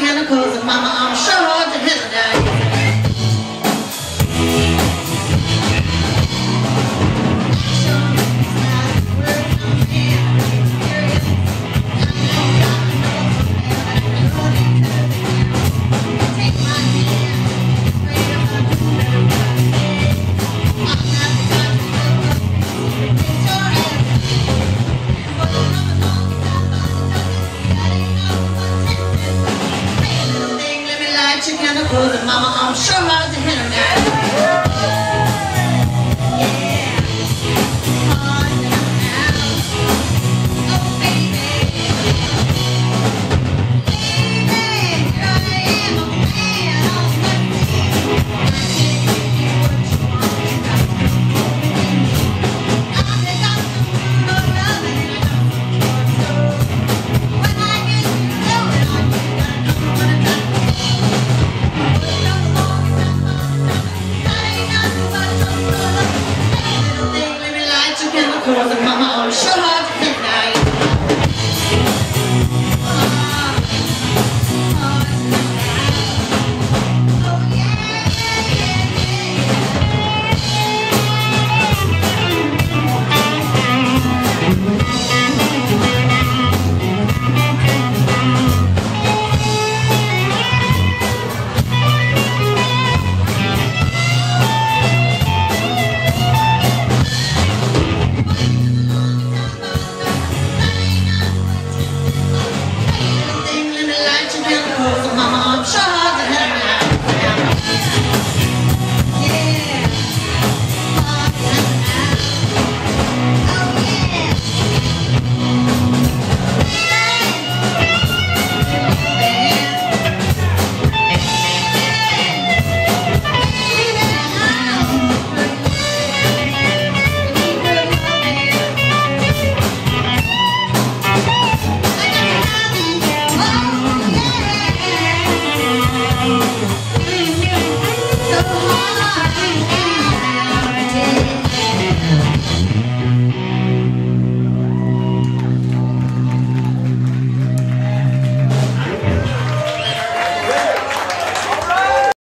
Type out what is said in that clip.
mannequins and mama, I'm sure. that chicken and mama, I'm sure I'll hit.